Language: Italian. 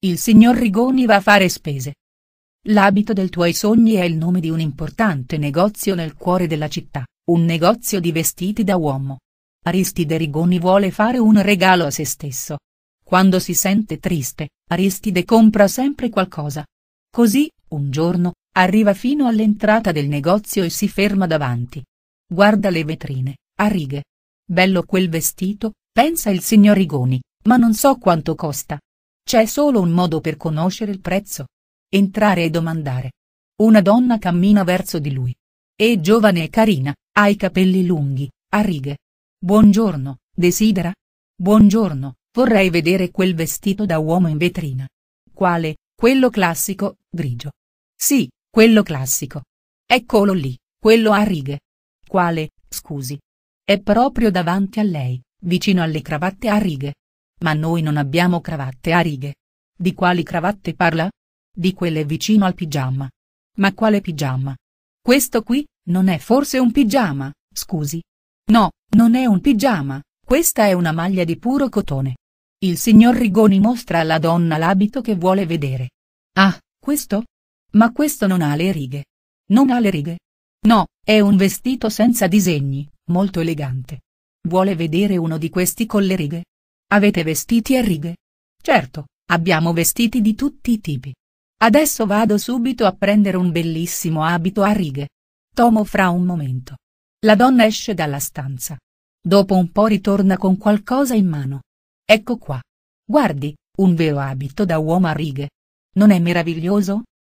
Il signor Rigoni va a fare spese. L'abito dei tuoi sogni è il nome di un importante negozio nel cuore della città, un negozio di vestiti da uomo. Aristide Rigoni vuole fare un regalo a se stesso. Quando si sente triste, Aristide compra sempre qualcosa. Così, un giorno, arriva fino all'entrata del negozio e si ferma davanti. Guarda le vetrine, a righe. Bello quel vestito, pensa il signor Rigoni, ma non so quanto costa. C'è solo un modo per conoscere il prezzo. Entrare e domandare. Una donna cammina verso di lui. È giovane e carina, ha i capelli lunghi, a righe. Buongiorno, desidera? Buongiorno, vorrei vedere quel vestito da uomo in vetrina. Quale, quello classico, grigio. Sì, quello classico. Eccolo lì, quello a righe. Quale, scusi? È proprio davanti a lei, vicino alle cravatte a righe. Ma noi non abbiamo cravatte a righe. Di quali cravatte parla? Di quelle vicino al pigiama. Ma quale pigiama? Questo qui, non è forse un pigiama, scusi? No, non è un pigiama, questa è una maglia di puro cotone. Il signor Rigoni mostra alla donna l'abito che vuole vedere. Ah, questo? Ma questo non ha le righe. Non ha le righe? No, è un vestito senza disegni, molto elegante. Vuole vedere uno di questi con le righe? Avete vestiti a righe? Certo, abbiamo vestiti di tutti i tipi. Adesso vado subito a prendere un bellissimo abito a righe. Tomo fra un momento. La donna esce dalla stanza. Dopo un po' ritorna con qualcosa in mano. Ecco qua. Guardi, un vero abito da uomo a righe. Non è meraviglioso?